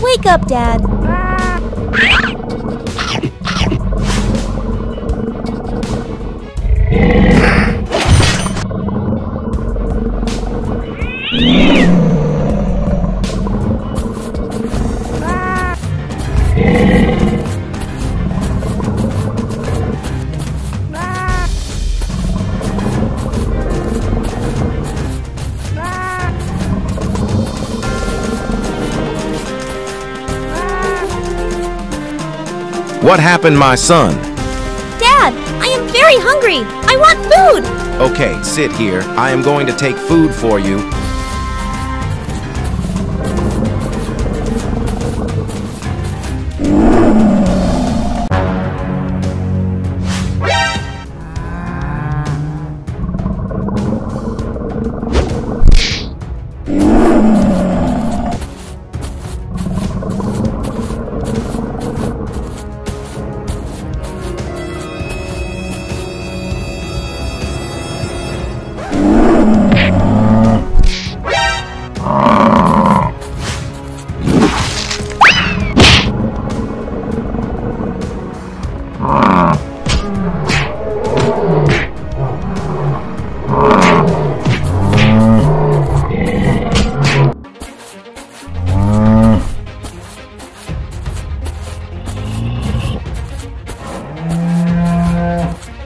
Wake up, Dad. What happened, my son? Dad, I am very hungry. I want food. Okay, sit here. I am going to take food for you.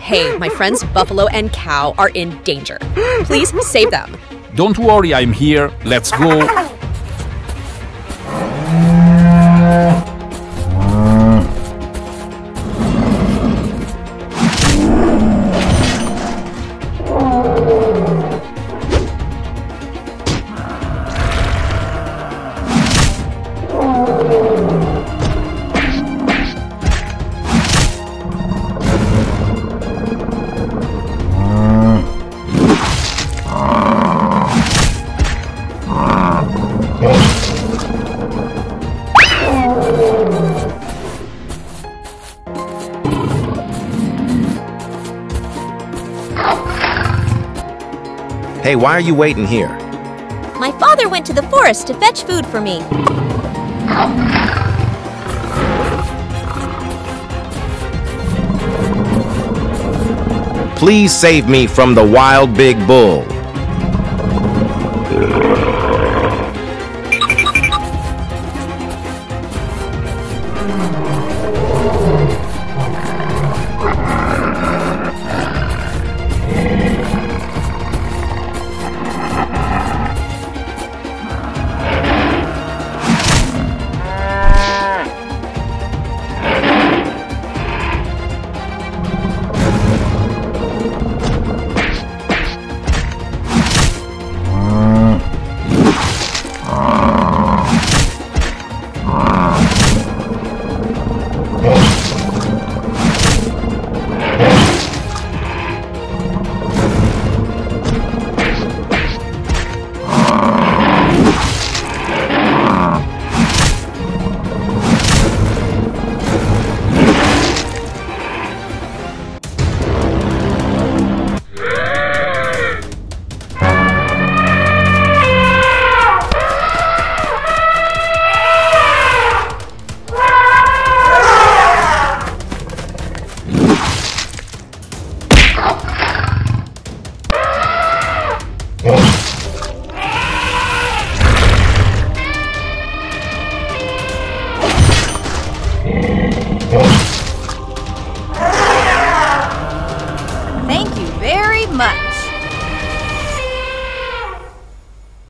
Hey, my friends Buffalo and Cow are in danger. Please save them. Don't worry, I'm here. Let's go. Hey, why are you waiting here? My father went to the forest to fetch food for me. Please save me from the wild big bull.